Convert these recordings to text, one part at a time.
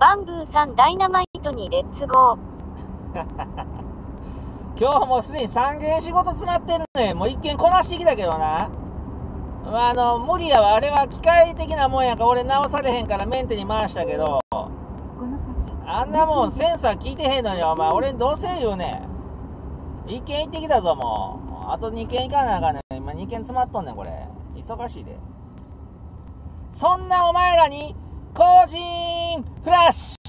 バンブーさんダイナマイトにレッツゴー。今日もすでに3件仕事詰まってるね。もう1件こなしてきたけどな。まあ、あの、無理やわ。あれは機械的なもんやから俺直されへんからメンテに回したけど、あんなもんセンサー聞いてへんのにお前俺にどうせ言うねん。1件行ってきたぞもう。あと2件行かなあかんねん。今2件詰まっとんねんこれ。忙しいで。そんなお前らに、個人フラッシュ。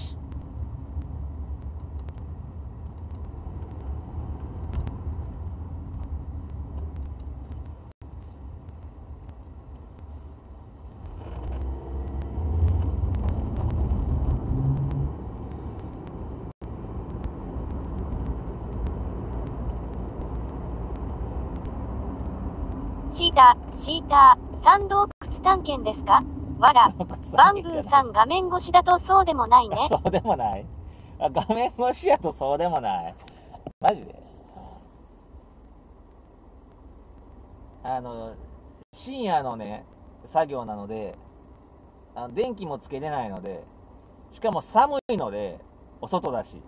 シーター、シーター、山洞窟探検ですか？わら、バンブーさん画面越しだとそうでもないね。そうでもない。あ画面越しやとそうでもない。マジで？あの深夜のね作業なのであの電気もつけれないのでしかも寒いのでお外だし、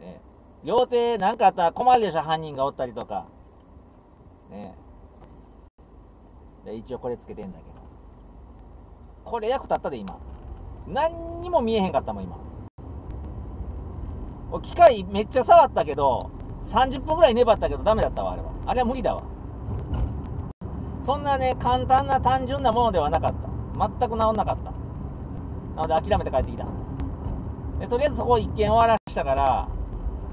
ね、両手何かあったら困るでしょ犯人がおったりとか。ね。で一応これつけてんだけどこれ役立ったで今。何にも見えへんかったもん今。機械めっちゃ触ったけど30分ぐらい粘ったけどダメだったわあれは。あれは無理だわ。そんなね簡単な単純なものではなかった。全く治んなかった。なので諦めて帰ってきた。でとりあえずそこ1軒終わらしたから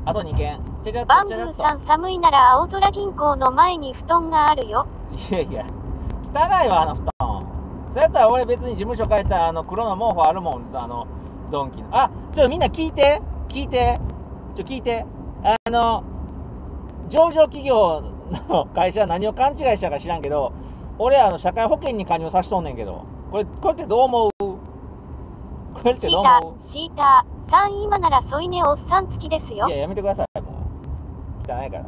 あと2軒。ちゃちゃっバンブーさん寒いなら青空銀行の前に布団があるよ。いやいや。汚いわあの布団そうやったら俺別に事務所帰ったらあの黒の毛布あるもんあのドンキの。あちょっとみんな聞いて。聞いて。ちょ聞いて。あの上場企業の会社は何を勘違いしたか知らんけど俺あの社会保険に加入さしとんねんけど。これこれってどう思う？これってシータどう思う？ー、シータ。ー、さん今なら添い寝おっさん付きですよ。いや、。やめてください、もう。汚いから。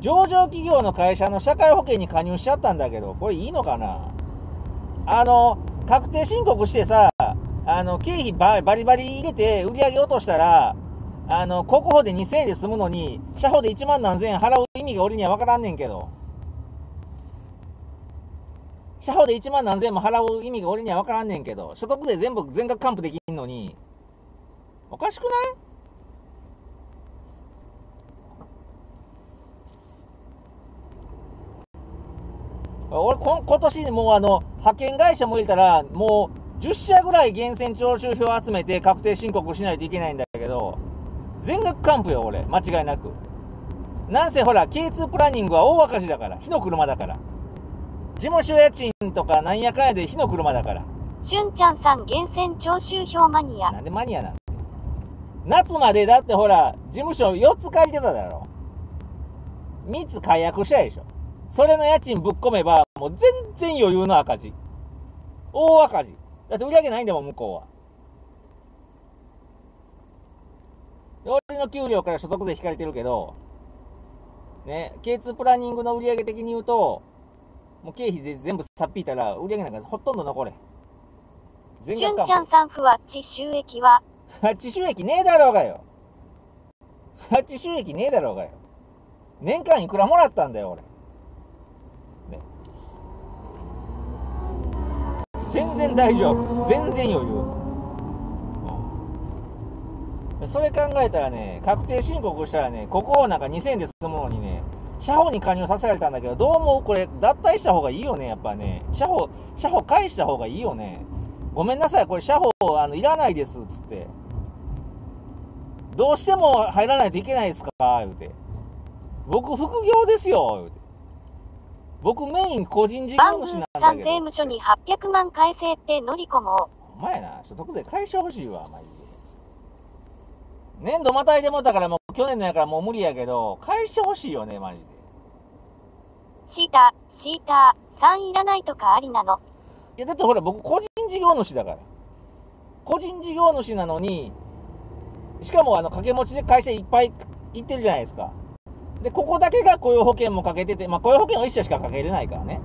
上場企業の会社の社会保険に加入しちゃったんだけど、これいいのかな？あの、確定申告してさ、あの、経費ババリバリ入れて売り上げ落としたら、あの、国保で2000円で済むのに、社保で1万何千円払う意味が俺には分からんねんけど。社保で1万何千円も払う意味が俺には分からんねんけど、所得税全部全額還付できんのに、おかしくない？俺こん今年もうあの派遣会社も入れたらもう10社ぐらい源泉徴収票集めて確定申告しないといけないんだけど全額還付よ俺。間違いなく。なんせほら K2 プランニングは大赤字だから火の車だから。事務所家賃とかなんやかんやで火の車だから。しゅんちゃんさん厳選徴収票マニア。なんでマニアなん？て夏までだってほら事務所4つ借りてただろ。3つ解約したでしょそれの家賃ぶっ込めばもう全然余裕の赤字大赤字だって売り上げないんだもん向こうは俺の給料から所得税引かれてるけどね K2 プランニングの売上的に言うともう経費全部さっぴいたら売上なんかほとんど残れ全しゅんちゃんさんふわっち収益は、ハッチ収益ねえだろうがよ。ハッチ収益ねえだろうがよ。年間いくらもらったんだよ、俺。ね。全然大丈夫。全然余裕。それ考えたらね、確定申告したらね、ここをなんか2000円で済むのにね、社保に加入させられたんだけど、どう思うこれ、脱退した方がいいよね、やっぱね。社保、社保返した方がいいよね。ごめんなさい、これ、社保あのいらないですっつって、どうしても入らないといけないですか言うて、僕、副業ですよ言うて、僕、メイン個人事業主なんだけど、務署に800万返せってのりこも、お前な、所得税返してほしいわ、マジで。年度またいでもったから、もう去年のやからもう無理やけど、返してほしいよね、マジで。シーター、シーター、さんいらないとかありなの。いや、だってほら、僕、個人事業主だから。個人事業主なのに、しかも、あの、掛け持ちで会社いっぱい行ってるじゃないですか。で、ここだけが雇用保険もかけてて、まあ、雇用保険は1社しかかけれないからね。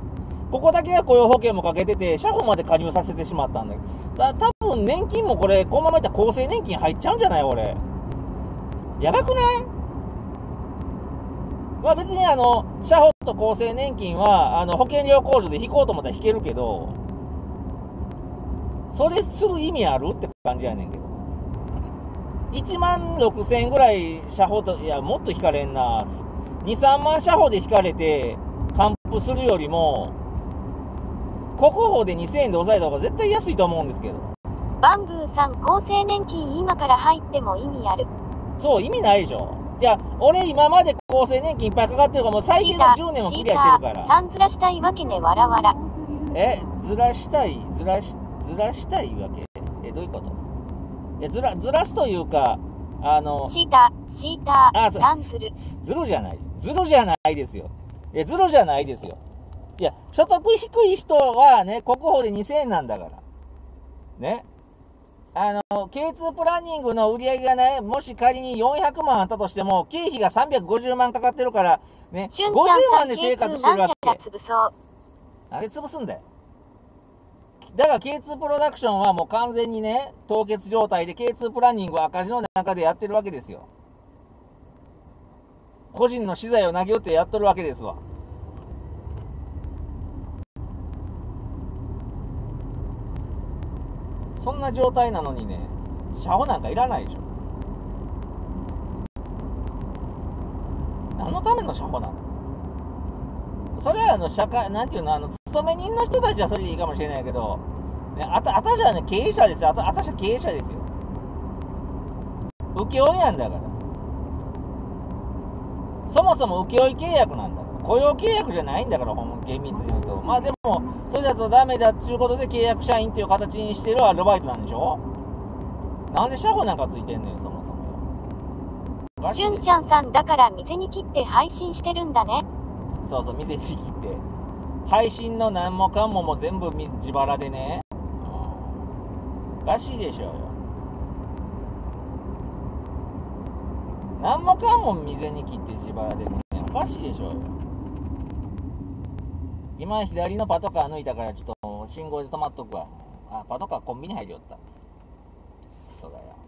ここだけが雇用保険もかけてて、社保まで加入させてしまったんだけど、た多分年金もこれ、このままいったら厚生年金入っちゃうんじゃない？俺。やばくない？まあ別にあの、社保と厚生年金は、あの、保険料控除で引こうと思ったら引けるけど、それする意味ある？って感じやねんけど。1万6000円ぐらい社保と、いや、もっと引かれんな。2、3万社保で引かれて、還付するよりも、国保で2000円で抑えた方が絶対安いと思うんですけど。バンブーさん、厚生年金今から入っても意味ある。そう、意味ないでしょ。じゃあ、俺今まで厚生年金いっぱいかかってるから、もう最低の10年をクリアしてるから。3ずらしたいわけね、わらわら。え、ずらしたい、ずらし、ずらしたいわけ？え、どういうこと？え、ずら、ずらすというか、あの、シータ、シータ、あそう3ずる。ずるじゃない。ずるじゃないですよ。いや、ずるじゃないですよ。いや、所得低い人はね、国保で2000円なんだから。ね。あの、K2 プランニングの売り上げがね、もし仮に400万あったとしても、経費が350万かかってるから、ね、しゅん50ちゃんさん、万で生 K2 活してるわけ。あれ潰すんだよ。だから K2 プロダクションはもう完全にね、凍結状態で K2 プランニングは赤字の中でやってるわけですよ。個人の資材を投げ打ってやっとるわけですわ。そんな状態なのにね、社保なんかいらないでしょ。何のための社保なの？それはあの社会、なんていうの、あの、勤め人の人たちはそれでいいかもしれないけど、ね、あた、あたしはね、経営者ですよ。あた、あたしは経営者ですよ。請負なんだから。そもそも請負契約なんだから。雇用契約じゃないんだから、ほんま厳密に言うと。まあでも、それだとダメだっちゅうことで契約社員っていう形にしてるアルバイトなんでしょ？なんで社保なんかついてんのよ、そもそもしゅんちゃんさんだから店に切って配信してるんだね。そうそう、店に切って。配信の何もかもも全部自腹でね。おかしいでしょうよ。何もかんも店に切って自腹でね。おかしいでしょうよ。今左のパトカー抜いたからちょっと信号で止まっとくわ。あ、パトカーコンビニ入りよった。そうだよ。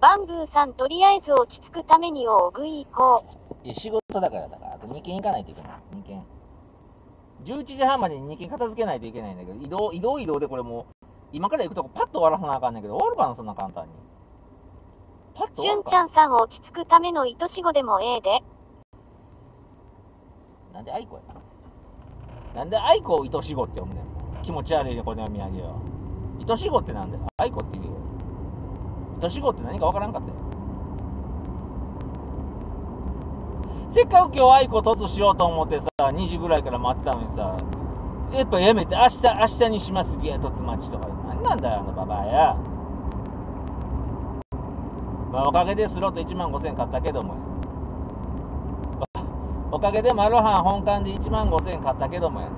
バンブーさん、とりあえず落ち着くために大食い行こう。いや仕事だからだからあと2軒行かないといけない。2軒。11時半までに2軒片付けないといけないんだけど移動移動移動でこれもう今から行くとこパッと終わらさなあかんねんけど終わるかなそんな簡単に。パッとしゅんちゃんさん、落ち着くための糸しごでもええで。なんで愛子やなんで愛子を愛し子って呼んでんの？気持ち悪いねこのお土産は。愛し子ってなんだよ。愛子って言うよ愛し子って何かわからんかったよせっかく今日愛子突しようと思ってさ2時ぐらいから待ってたのにさやっぱやめて明日明日にしますギア突待ちとか。何なんだよあのババアや。まあおかげでスロット1万5000円買ったけどもおかげでマルハン本館で1万5000円買ったけどもや。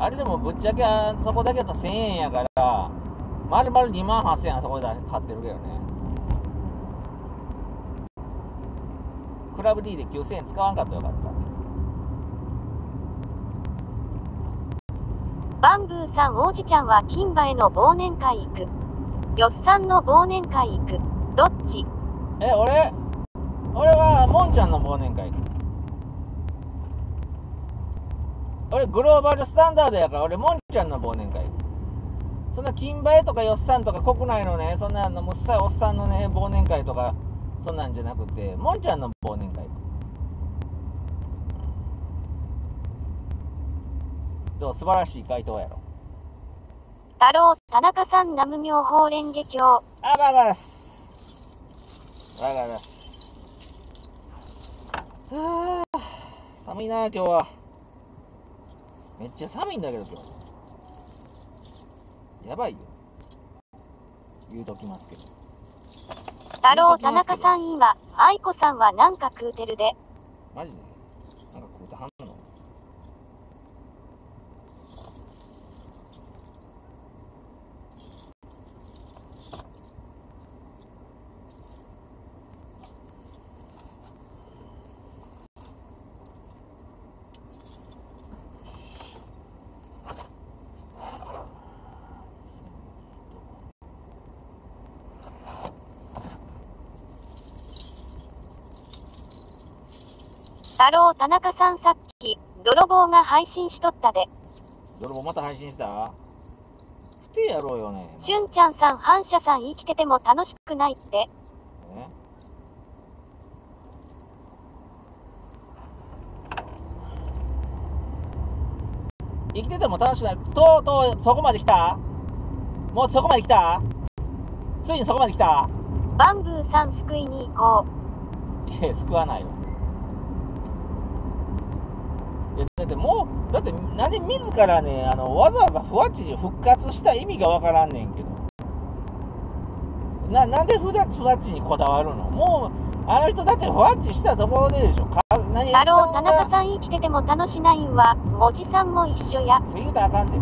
あれでもぶっちゃけそこだけだと1000円やから丸々2万8000円あそこで買ってるけどね。クラブ D で9000円使わんかったらよかった。バンブーさん、王子ちゃんは金馬への忘年会行く。よっさんの忘年会行く。どっち？え俺俺はもんちゃんの忘年会行く。俺グローバルスタンダードやから俺もんちゃんの忘年会行くそんな金馬絵とかよっさんとか国内のねそんなあのもっさいおっさんのね忘年会とかそんなんじゃなくてもんちゃんの忘年会。どう素晴らしい回答やろ。太郎、田中さん、南無妙法蓮華経。あバカです。バカです。はあ寒いな今日は。めっちゃ寒いんだけど今日やばいよ。言うときますけど。太郎、田中さん今、愛子さんはなんか食うてるで。マジでなんか食うてはんのあろう田中さんさっき、泥棒が配信しとったで。泥棒また配信した？不定やろうよね。しゅんちゃんさん反射さん生きてても楽しくないって。え生きてても楽しくない。とうとうそこまで来た？もうそこまで来た？ついにそこまで来た？バンブーさん救いに行こいや、救わないわ。いや、だってもう、だって、なんで自らね、あの、わざわざふわっちに復活した意味がわからんねんけど。な、なんでふわっちふわっちにこだわるの？もう、あの人だってふわっちしたところででしょ。か何う。あろう田中んさん生きてても楽しないんは、おじさんも一緒や。それ言うたらあかんで。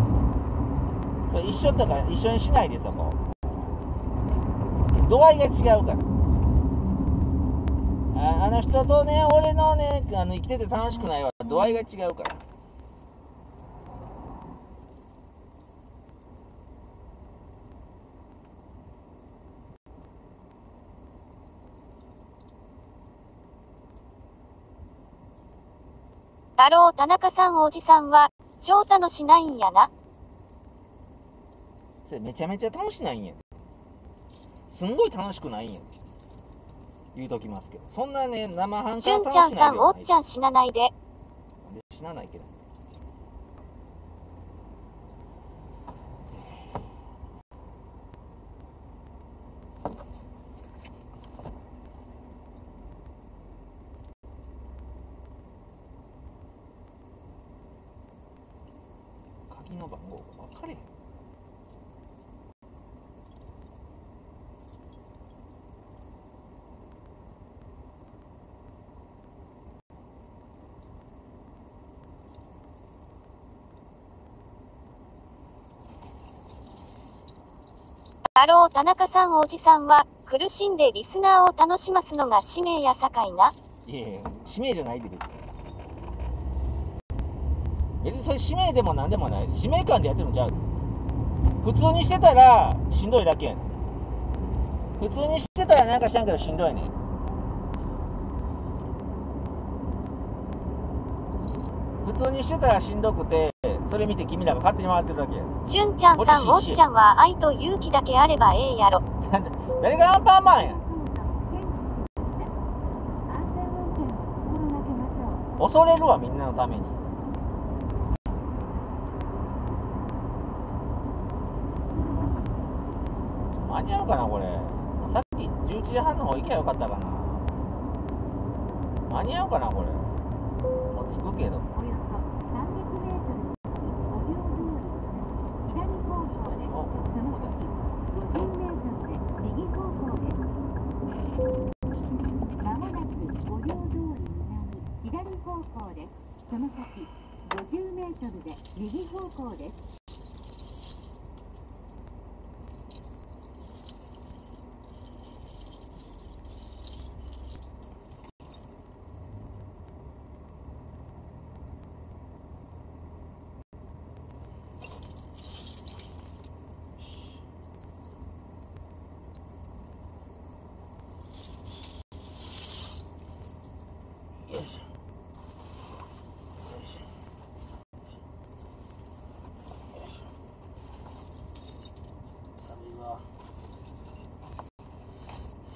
それ一緒とか一緒にしないで、そこ。度合いが違うから。ああの人とね、俺のね、あの生きてて楽しくないわ。度合いが違うから。あろう田中さんおじさんは、超楽しないんやな。それめちゃめちゃ楽しないんや。すんごい楽しくないんや。言うときますけど。そんなね、生半可しゅんちゃんさんおっちゃん。ん死なないで。で死なないけど。鍵の番号が分かれへん。あろう田中さんおじさんは、苦しんでリスナーを楽しますのが使命やさかいな。いやいや、使命じゃないで別に。別にそれ使命でも何でもない。使命感でやってるんちゃう普通にしてたらしんどいだけやね。普通にしてたらなんか知らんけどしんどいね。普通にしてたらしんどくて、それ見て君らが勝手に回ってるだけ。や。しゅんちゃんさんおっちゃんは愛と勇気だけあればええやろ。なんで誰がアンパンマンや。恐れるわみんなのために。間に合うかなこれ。さっき11時半の方行けばよかったかな。間に合うかなこれ。もう着くけどおよそ300メートル5秒通り左方向でおその先50メートルで右方向ですまもなく5両通り南左方向ですその先50メートルで右方向ですよいしょよいしょよいしょ寒いわ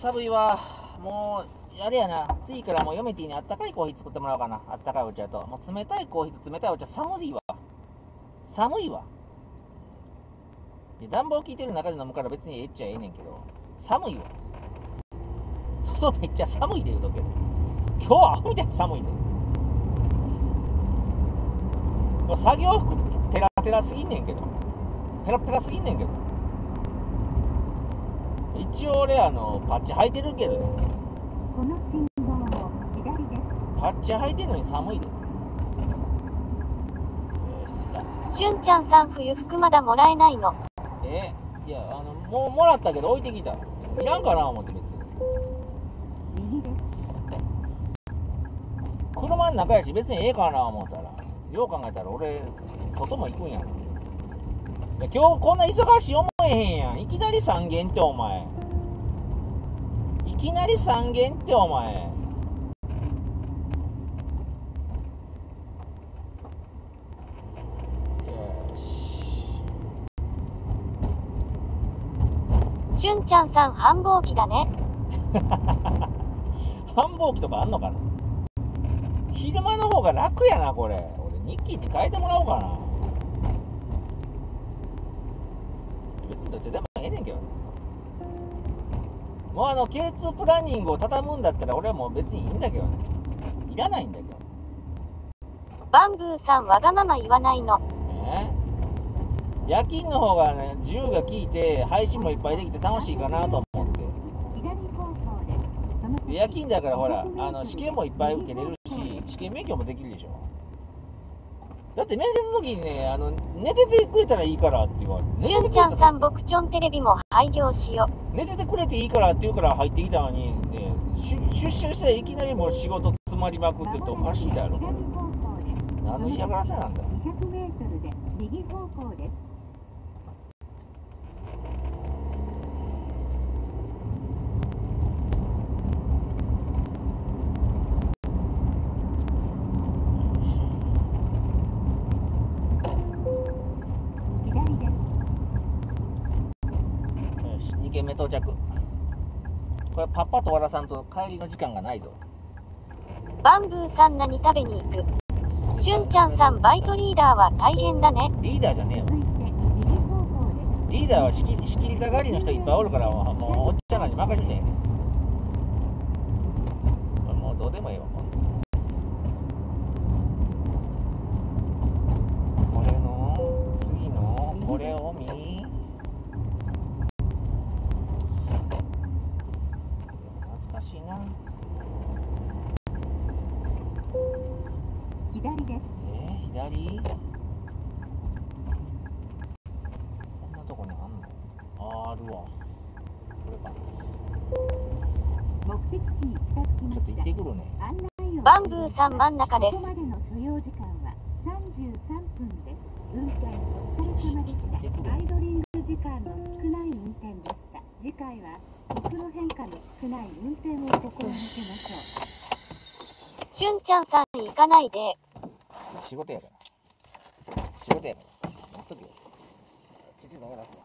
寒いわもうあれやな。次からもう嫁ティにあったかいコーヒー作ってもらおうかな。あったかいお茶と。もう冷たいコーヒーと冷たいお茶寒いわ。寒いわ。暖房効いてる中で飲むから別にええっちゃええねんけど。寒いわ。外めっちゃ寒いで言うとけ。ど今日はアホみたいに寒いねこれ作業服テラテラすぎんねんけど。テラテラすぎんねんけど。一応俺あのパッチ履いてるけど。この信号を左ですパッチ履いてんのに寒いで。よしゅんちゃんさん冬服まだもらえないの。えいやあのもうもらったけど置いてきた。いらんかな思って別に。車の中やし別にええかな思ったら。よう考えたら俺外も行くんやん。いや今日こんな忙しい思えへんやん。いきなり三元ってお前。いきなり三元ってお前。しゅんちゃんさん繁忙期だね 繁忙期とかあんのかな？昼間の方が楽やなこれ俺日記に変えてもらおうかな別にどっちでもええねんけどね。もうあの K2 プランニングを畳むんだったら俺はもう別にいいんだけどね。いらないんだけどバンブーさんわがまま言わないの。ね夜勤の方がね自由が利いて配信もいっぱいできて楽しいかなと思って。夜勤だからほらあの試験もいっぱい受けれるし試験勉強もできるでしょだって面接の時にねあの寝ててくれたらいいからって言われてしゅんちゃんさん僕ちょんテレビも廃業しよ。寝ててくれていいからって言うから入ってきたのに、ね、出出社したらいきなりもう仕事詰まりまくってるとおかしいだろ。何の嫌がらせなんだ200メートルで右方向です。左です。よし2軒目到着これパッパと終わらさんと帰りの時間がないぞバンブーさん何食べに行く。しゅんちゃんさんバイトリーダーは大変だね。リーダーじゃねえよ。リーダーは仕切り仕切りたがりの人いっぱいおるからもうおっちゃんらに任せてんねんもうどうでもいいわこれの次のこれを見懐かしいな左です。えー、左こんなとこにあんのあーあるわこれか目的地に近づきまちょっと行ってしくるねバンブーさん真ん中ですここ。までの所要時間は33分です。運転お疲れ様でした。アイドリング時間の少ない運転でした。次回は速度変化の少ない運転を心がけましょう。しゅんちゃんさん行かないで。仕事やから仕事やから待っとけよちょっと流すわ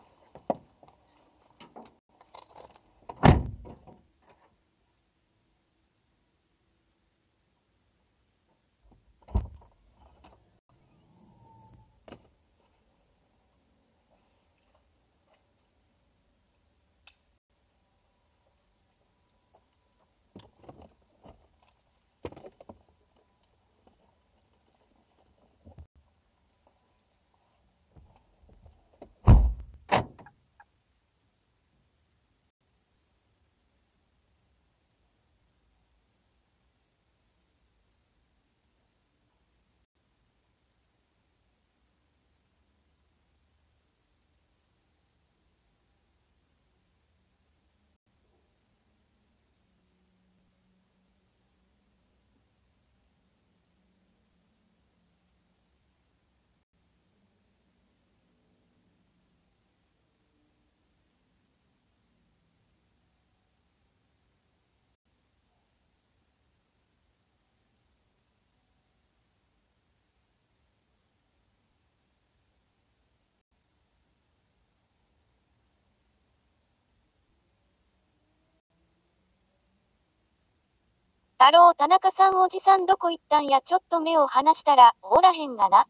太郎田中さんおじさんどこ行ったんやちょっと目を離したら、おらへんがな。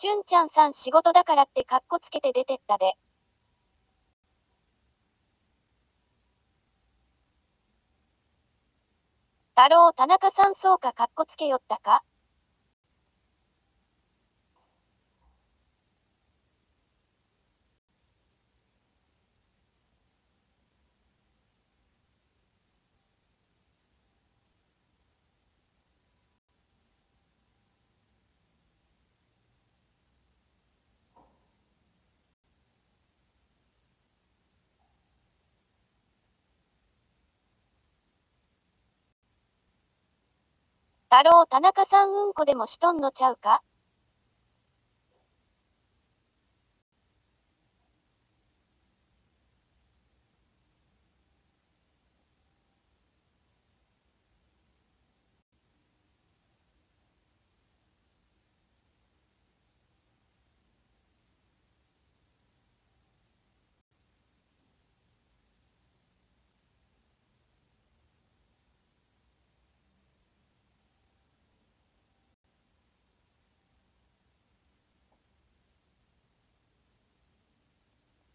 しゅんちゃんさん仕事だからってかっこつけて出てったで。太郎田中さんそうかかっこつけよったか？太郎田中さんうんこでもしとんのちゃうか？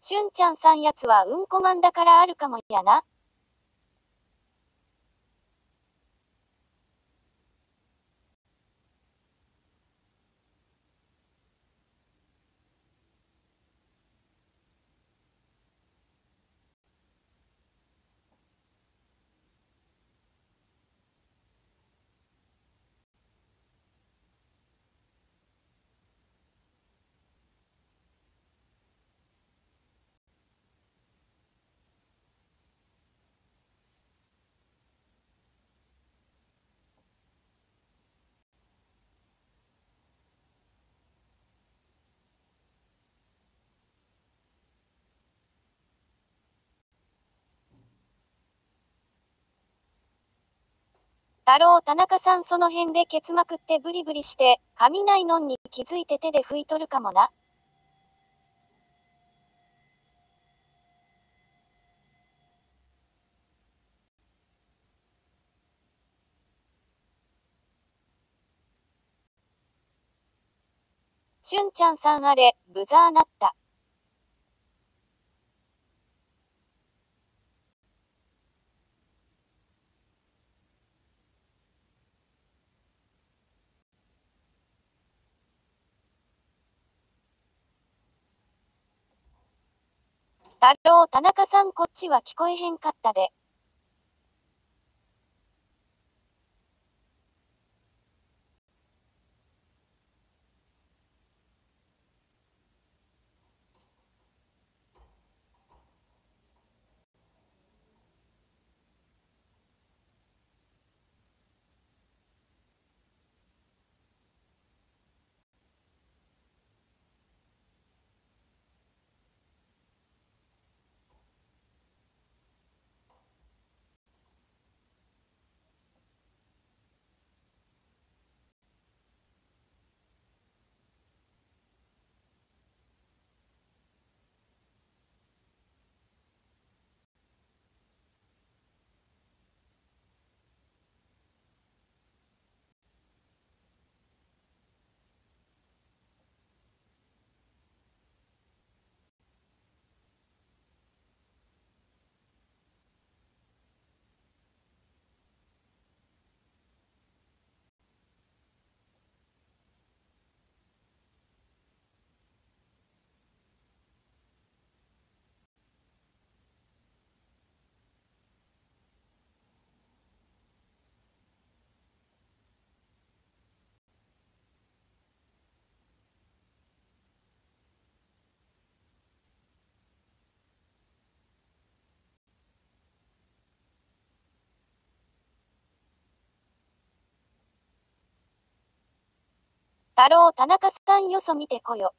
しゅんちゃんさんやつはうんこマンだからあるかもやな。太郎田中さんその辺でケツまくってブリブリして、髪ないのんに気づいて手で拭いとるかもな。しゅんちゃんさんあれ、ブザーなった。太郎田中さんこっちは聞こえへんかったで。太郎田中さんよそ見てこよ。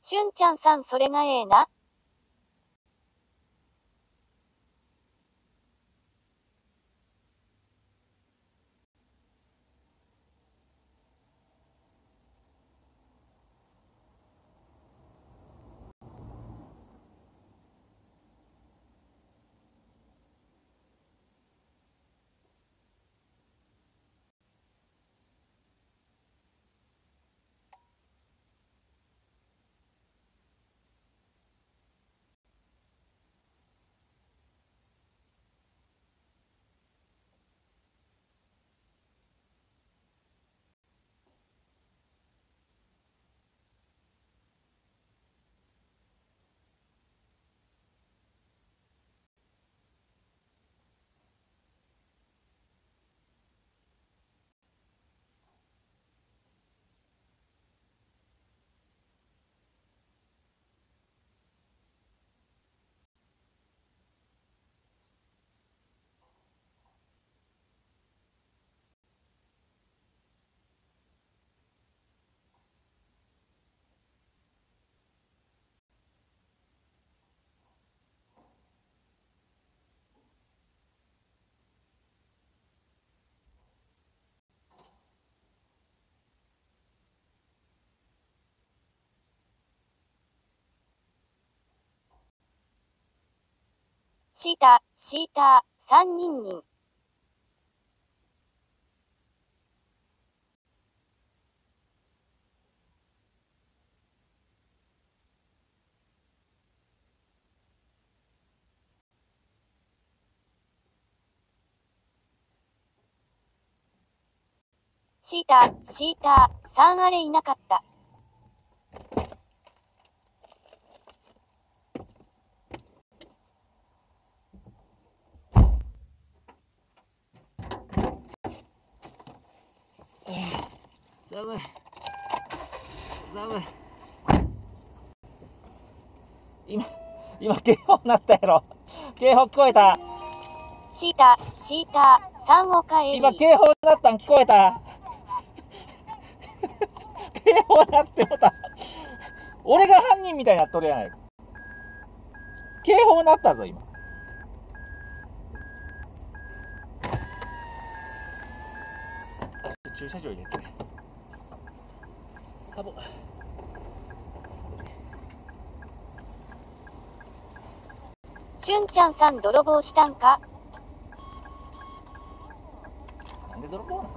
しゅんちゃんさんそれがええな。シータ、シータ、三人人。シータ、シータ、3あれいなかった。寒い寒い今今警報鳴ったやろ警報聞こえたシータ、シータ、3おかえり。今警報鳴ったん聞こえた警報鳴ってもた俺が犯人みたいになっとるやないか。警報鳴ったぞ今。駐車場入れてサボ。しゅんちゃんさん泥棒したんか？なんで泥棒なの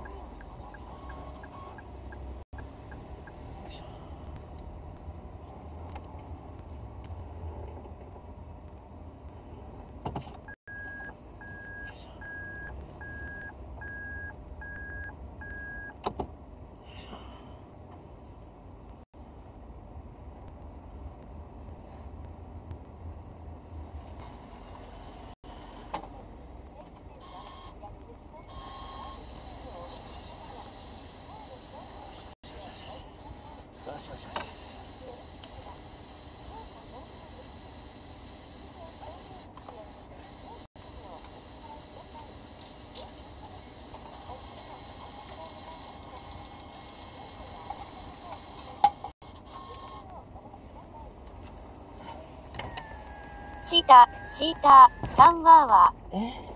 よしよしよしシータ、シータ、3ワーワー。